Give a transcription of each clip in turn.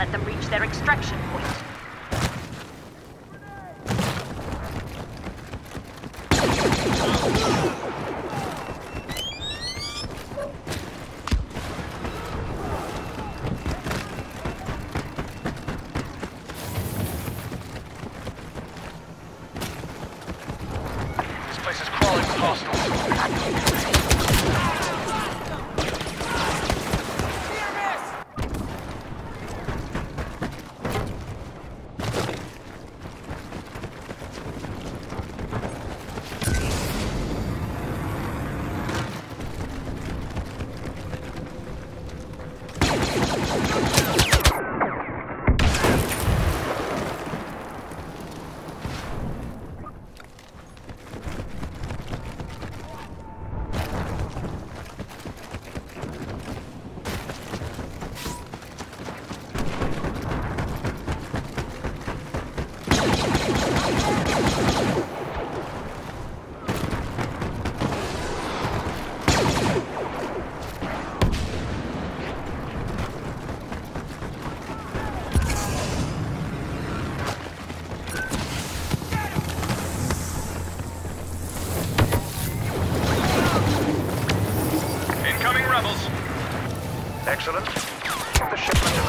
Let them reach their extraction point. Excellent. The shipment is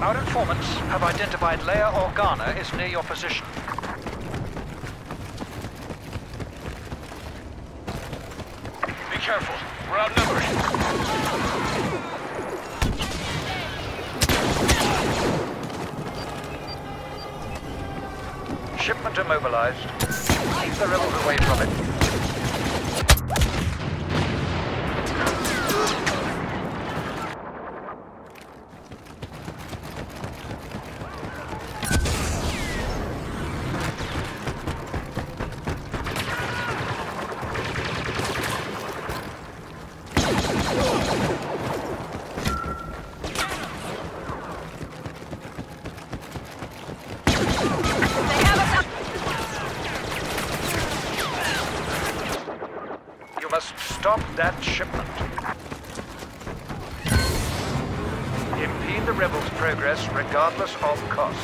Our informants have identified Leia Organa is near your position. Be careful. Shipment immobilized. Keep the rebels away from it. Stop that shipment. Impede the rebels' progress regardless of cost.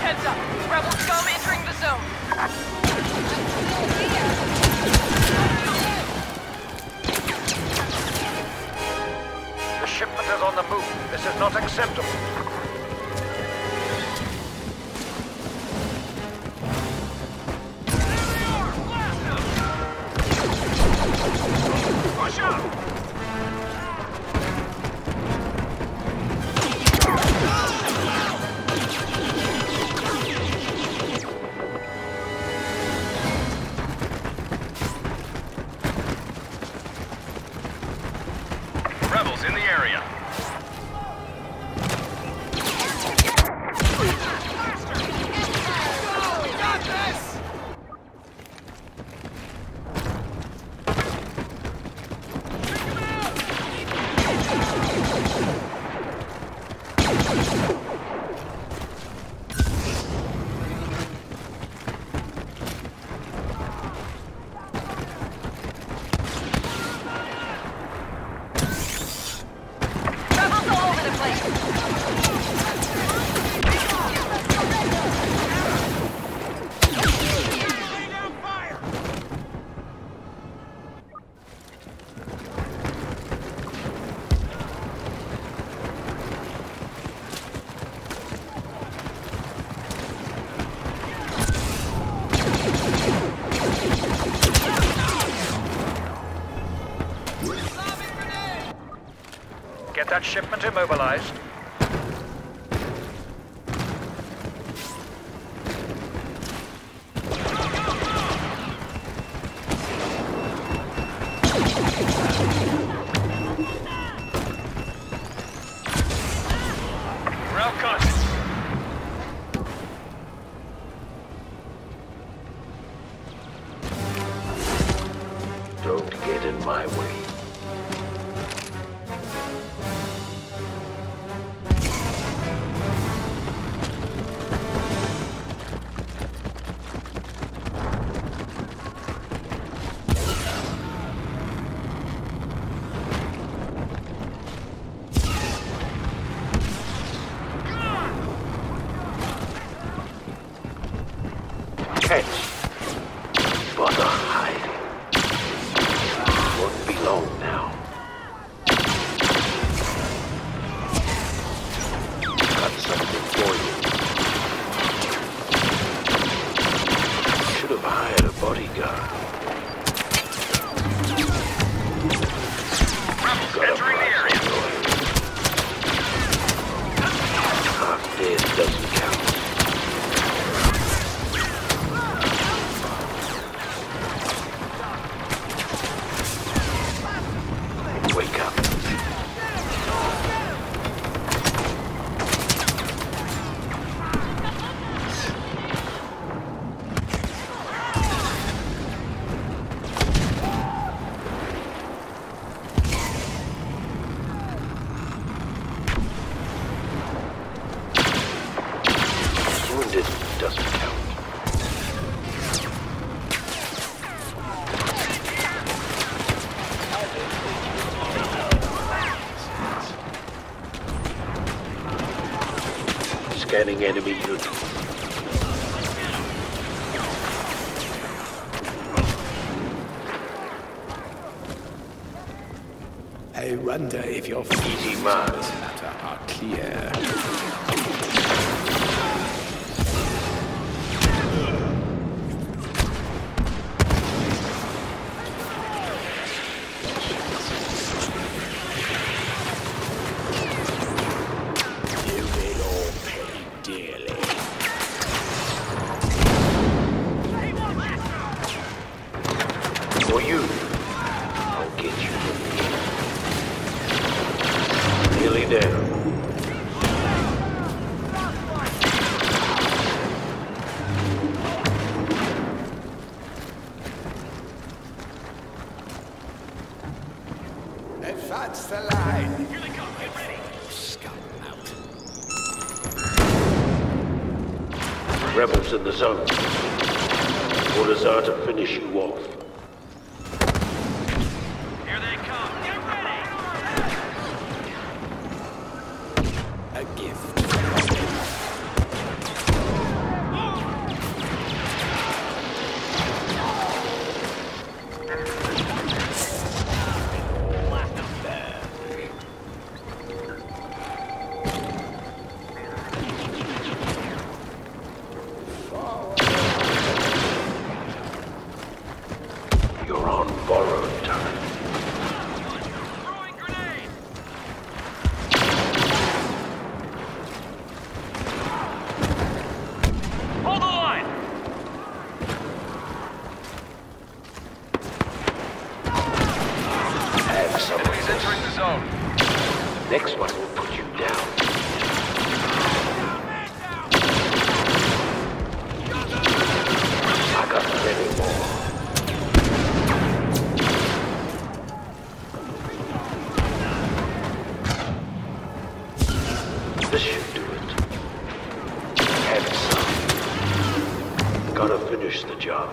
Heads up! Rebel scum entering the zone! Not acceptable. That shipment immobilized. We're bodyguard. enemy. I wonder if your easy minds are clear. Rebels in the zone. Orders are to finish you off. is entering the zone. The next one will put you down. I got many more. This should do it. And. Gotta finish the job.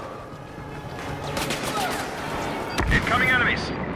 Incoming enemies!